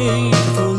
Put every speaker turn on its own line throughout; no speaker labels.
tempo.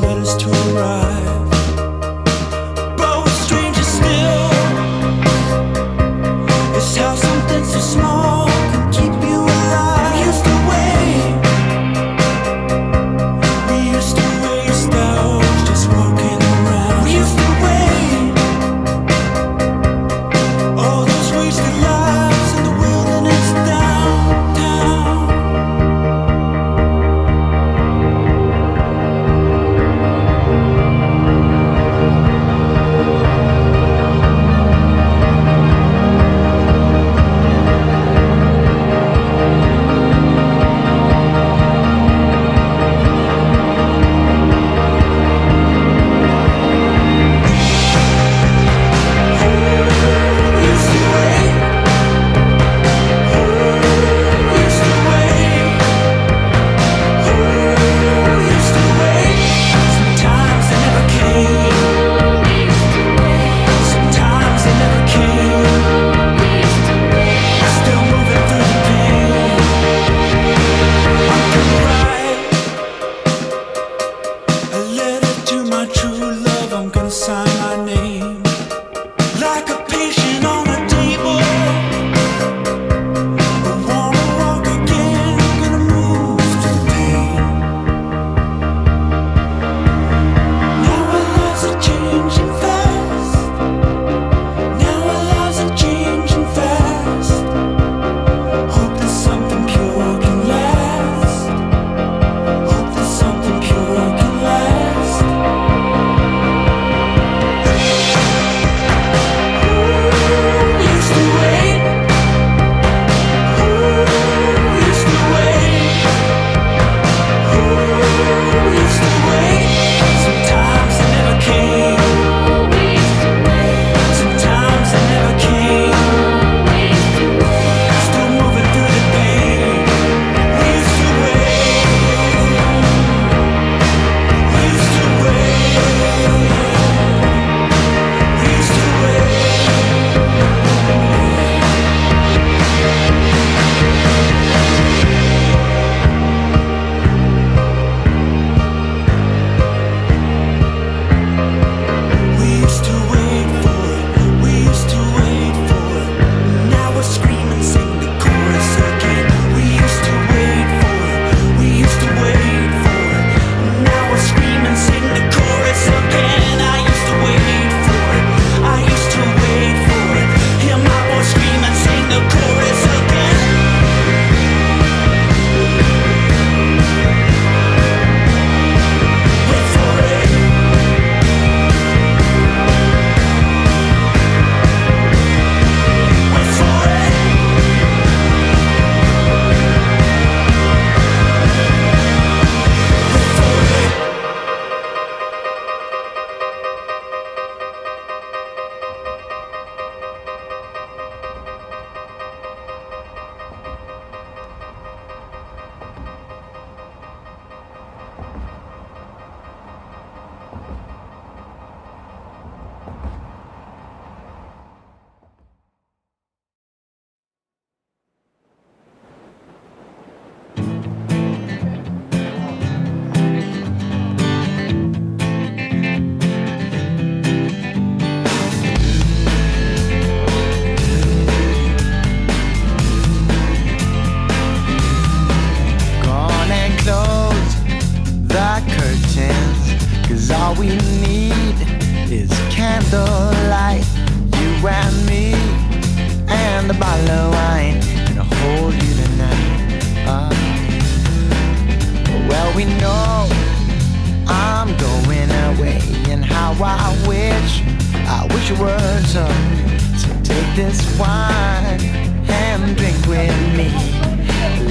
This wine and drink with me.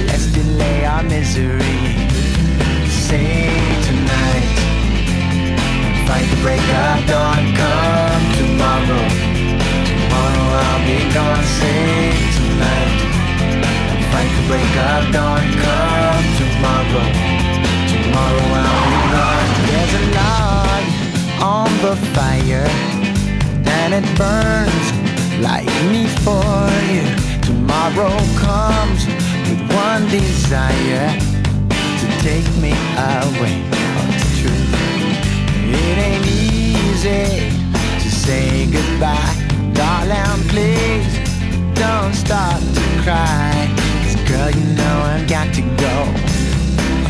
Let's delay our misery. Say tonight, fight the break of dawn. Come tomorrow, tomorrow I'll be gone. Say tonight, fight the break of dawn. Come tomorrow, tomorrow I'll be gone. There's a log on the fire, and it burns like me for you. Tomorrow comes with one desire to take me away. Oh, it's true. It ain't easy to say goodbye, darling. Please don't start to cry. Cause girl, you know I've got to go.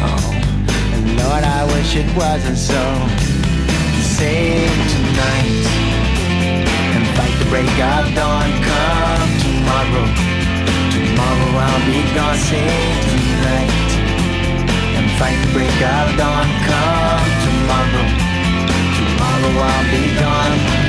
Oh, and Lord, I wish it wasn't so. Save tonight the break of dawn. Come tomorrow, tomorrow I'll be gone. Save tonight and fight the break of dawn. Come tomorrow, tomorrow I'll be gone.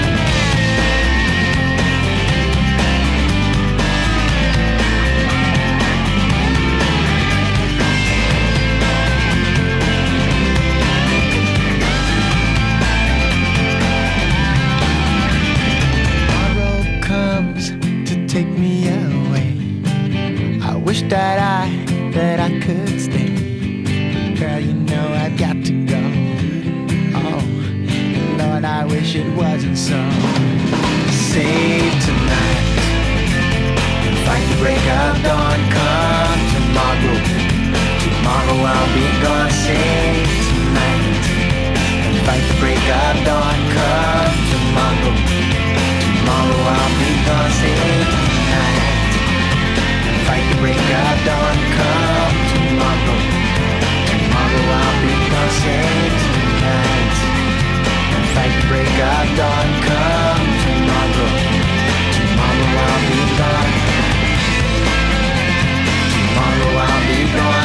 That I, that I could stay. Girl, you know I've got to go. Oh, Lord, I wish it wasn't so. Save tonight fight the break of dawn. Come tomorrow, tomorrow I'll be gone. Save tonight fight the break of dawn. Come tomorrow, tomorrow I'll be gone. Save break of dawn. Come tomorrow, tomorrow I'll be gone. Tonight and fight the break of dawn. Come tomorrow. Tomorrow I'll be gone. Tomorrow I'll be gone.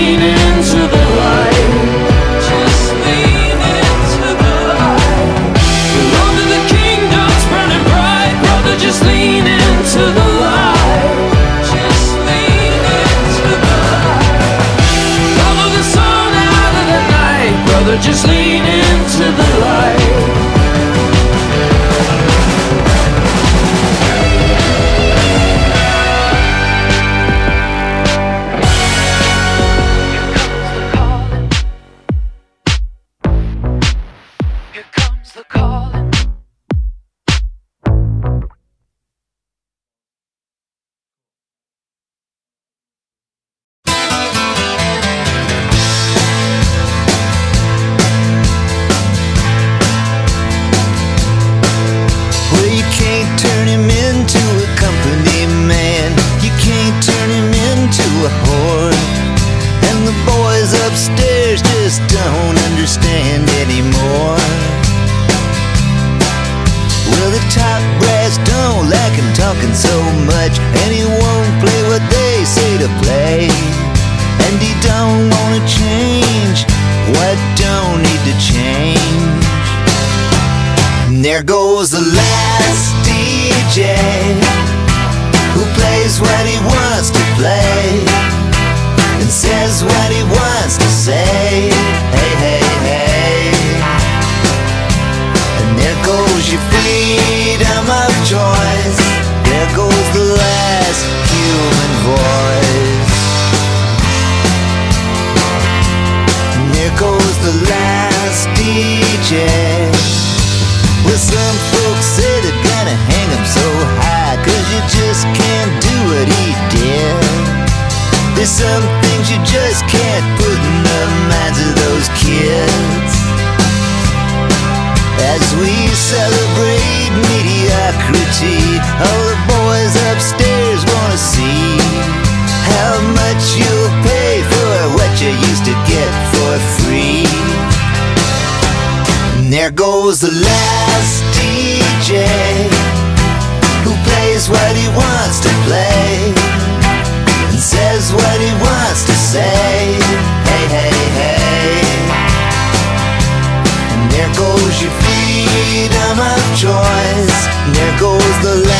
Just
plays what he wants to play and says what he wants to say. Hey, hey, hey. And there goes your freedom of choice. There goes the last human voice. And there goes the last DJ. Some things you just can't put in the minds of those kids. As we celebrate mediocrity, all the boys upstairs wanna see how much you'll pay for what you used to get for free. And there goes the last DJ who plays what he wants to play say. Hey, hey, hey. And there goes your freedom of choice. And there goes the last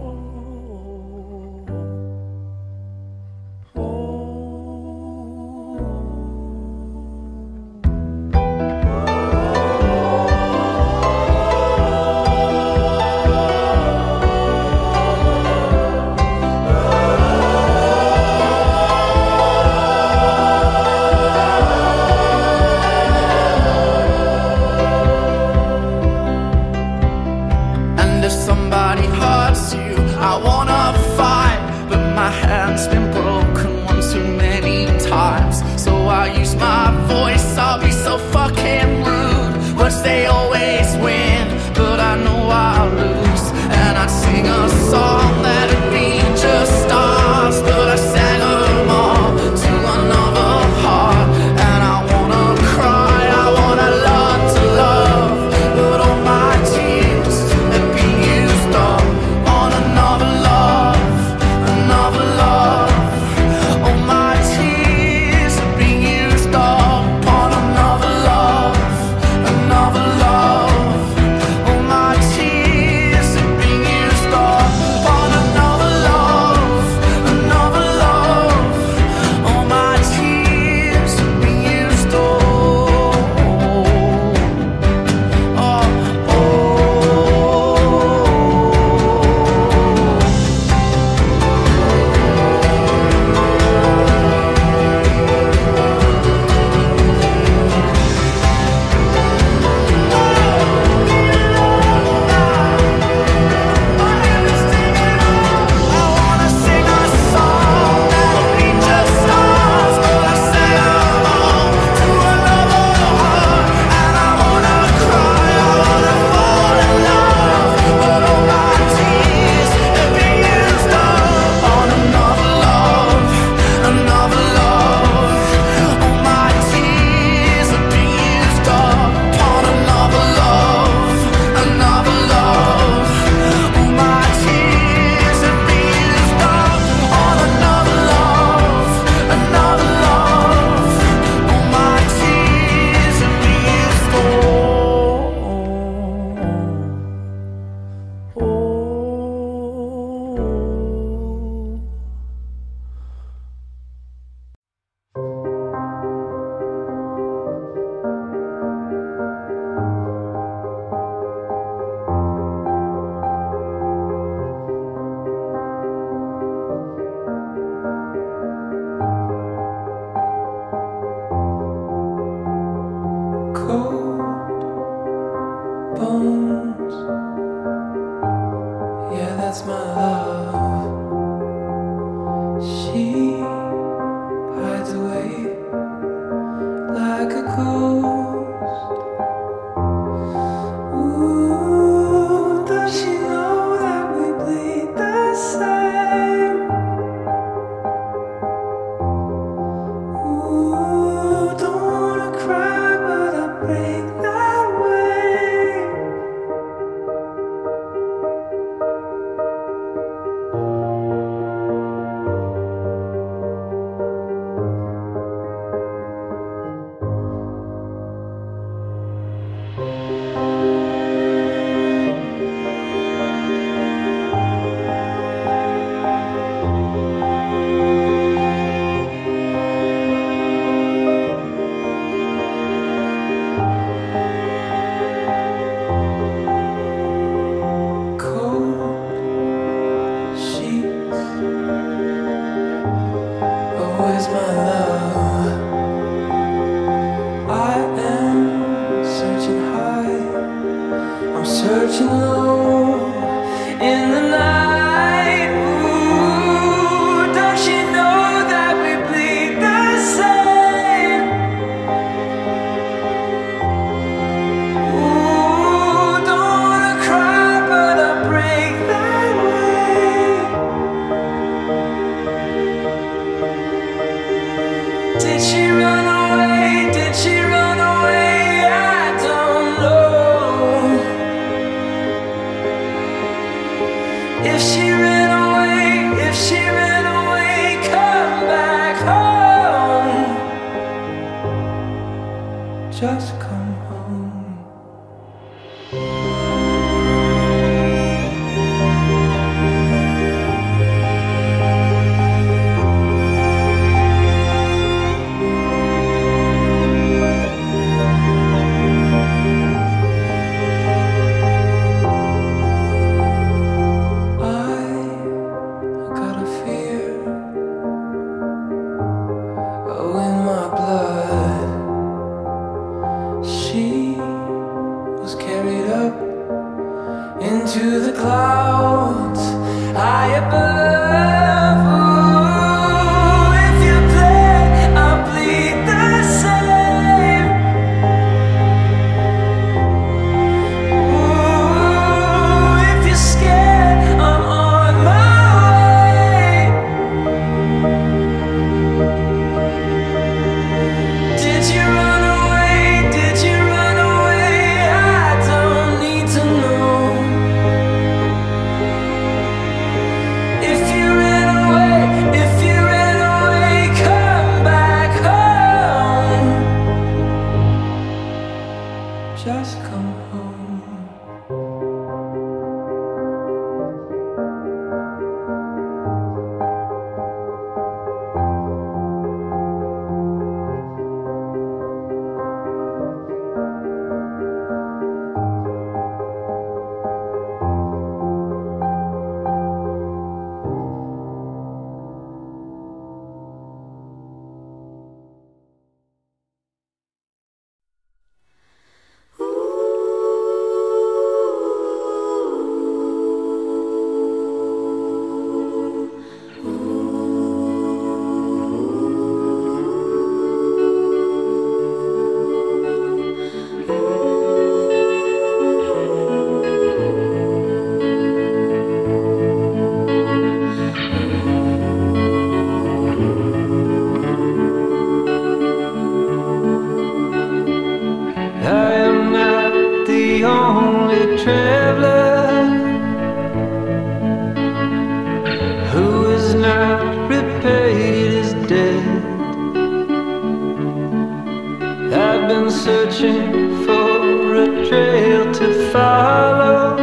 searching for a trail to follow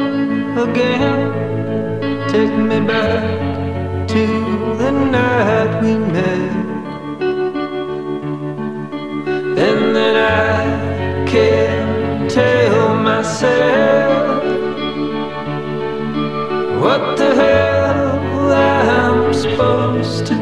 again. Take me back to the night we met, and that I can't tell
myself what the hell I'm supposed to.